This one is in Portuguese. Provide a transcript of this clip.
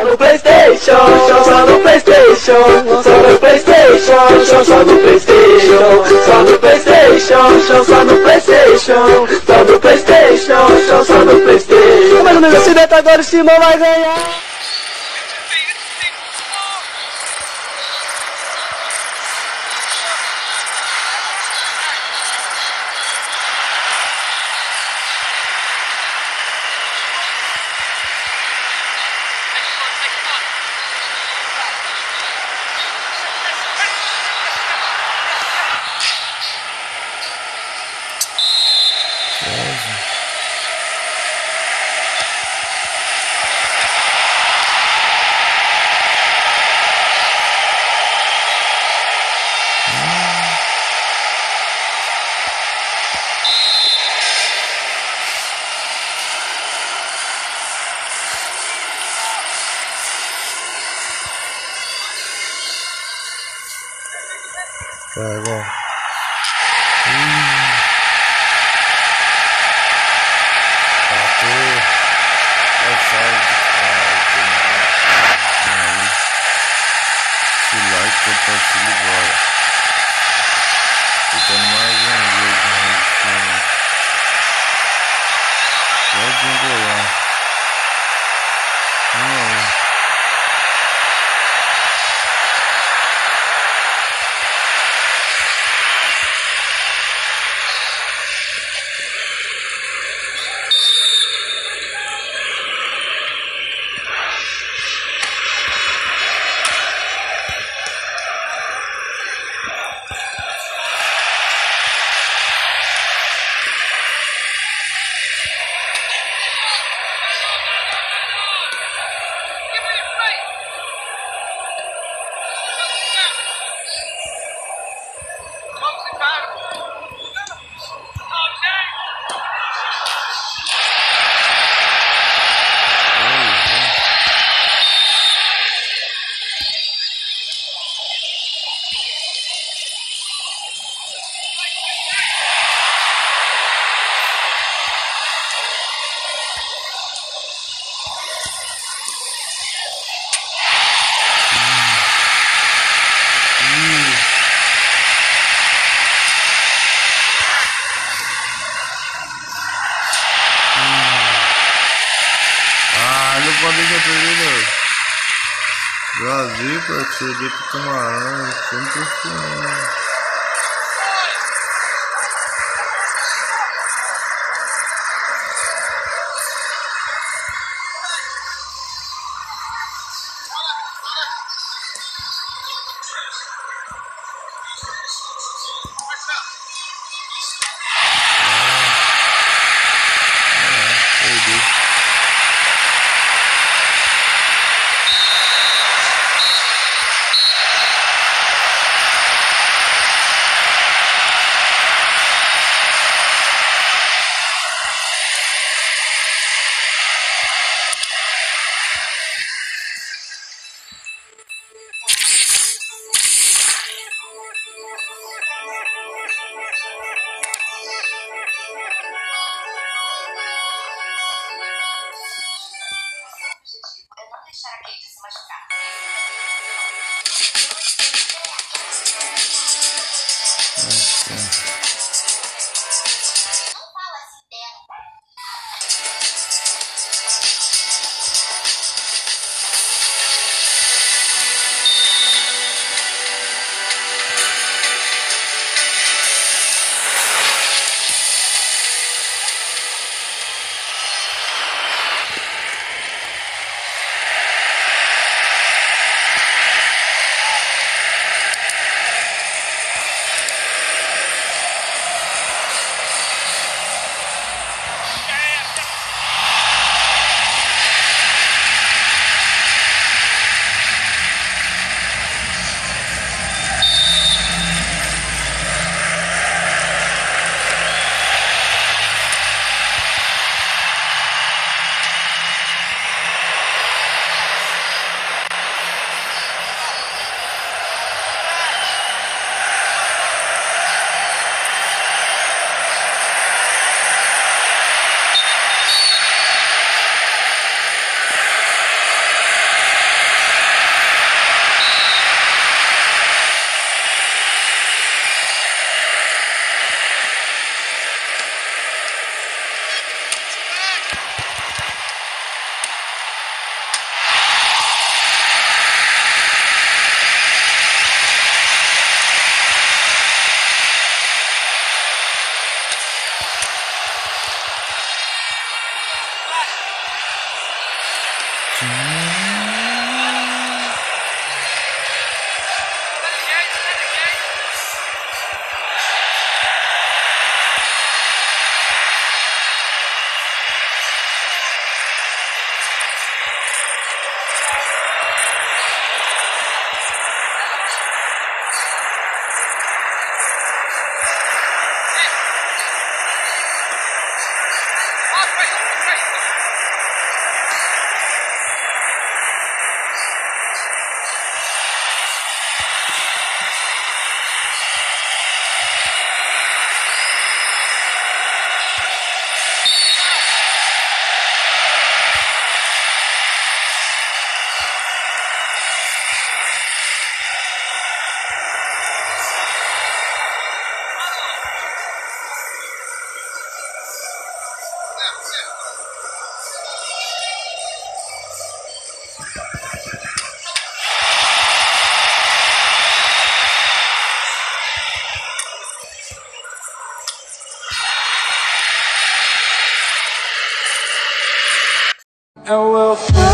Só no Playstation, só no Playstation, só no Playstation, só no Playstation, só no Playstation, só no Playstation, só no Playstation, só no Playstation. Mas no Universidade agora o Simão vai ganhar. guy wrong. Mm. CD pro camarão, sempre assim. And we'll